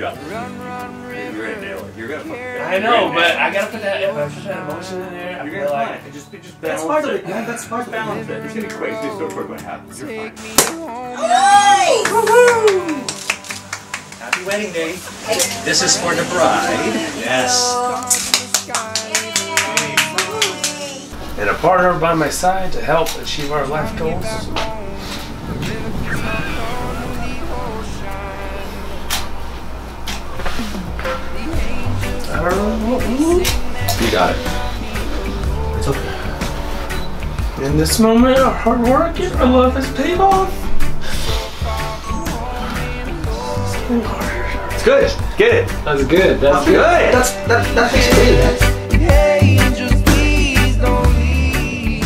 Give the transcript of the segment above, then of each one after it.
got this. You're gonna nail it. You're gonna fucking. I know, but I gotta put that, if that emotion in there, I You're feel gonna like find I could just, just That's part of it. it, man. That's part of balance it. It's gonna be quick. It's gonna still quick what happens. You're fine. Happy wedding day. This is for the bride. Yes. And a partner by my side to help achieve our life goals. You got it. It's okay. In this moment, our hard work and our love has paid off. It's getting harder. It's good. Get it. That's good. That's Good. That's that that makes it good.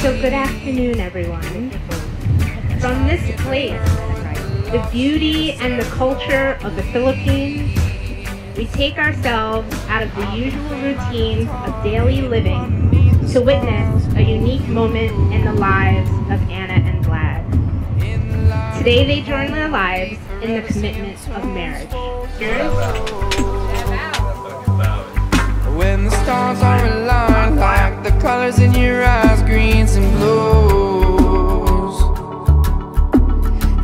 So good afternoon, everyone. From this place, the beauty and the culture of the Philippines, we take ourselves out of the usual routines of daily living to witness a unique moment in the lives of Anna and Vlad. Today they join their lives in the commitment of marriage. Cheers. When the stars are aligned like the colors in your eyes, greens and blues.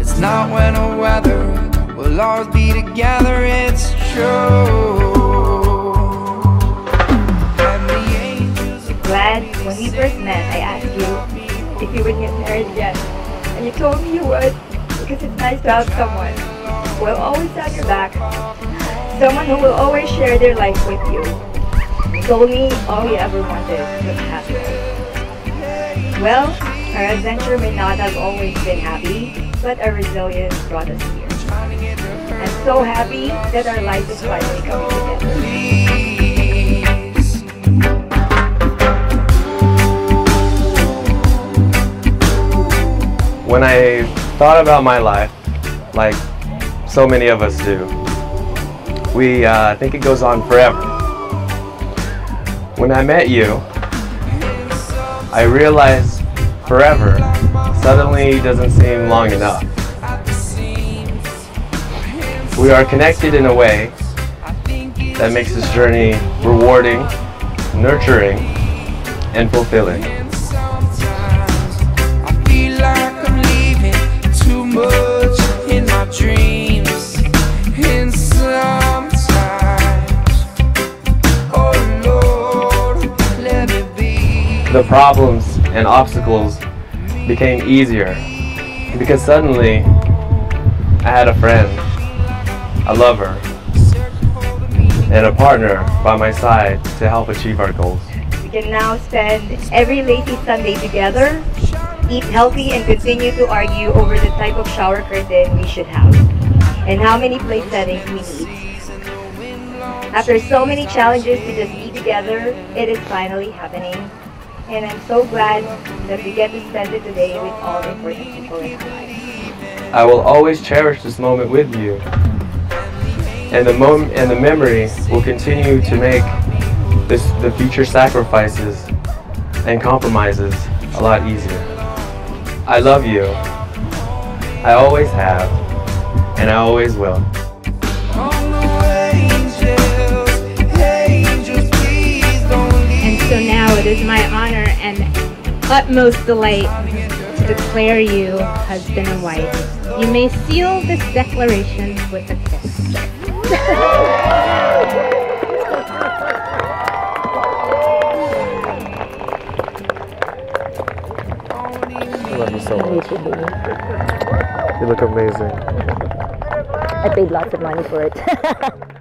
It's not when the weather will always be together, it's Vlad when we first met, I asked you if you would get married yet. And you told me you would because it's nice to have someone who will always have your back. Someone who will always share their life with you. You told me all we ever wanted was happiness. Well, our adventure may not have always been happy, but our resilience brought us here. So happy that our life is finally coming together. When I thought about my life, like so many of us do, we uh, think it goes on forever. When I met you, I realized forever suddenly doesn't seem long enough. We are connected in a way that makes this journey rewarding, nurturing, and fulfilling. The problems and obstacles became easier because suddenly I had a friend, a lover, and a partner by my side to help achieve our goals. We can now spend every lazy Sunday together, eat healthy, and continue to argue over the type of shower curtain we should have and how many place settings we need. After so many challenges to just be together, it is finally happening. And I'm so glad that we get to spend it today with all the important people in our lives. I will always cherish this moment with you. And the moment and the memory will continue to make this the future sacrifices and compromises a lot easier. I love you. I always have and I always will. On the way, angels, angels, please don't leave. And so now it is my honor and utmost delight to declare you husband and wife. You may seal this declaration with a kiss. I love you so much. You look amazing. I paid lots of money for it.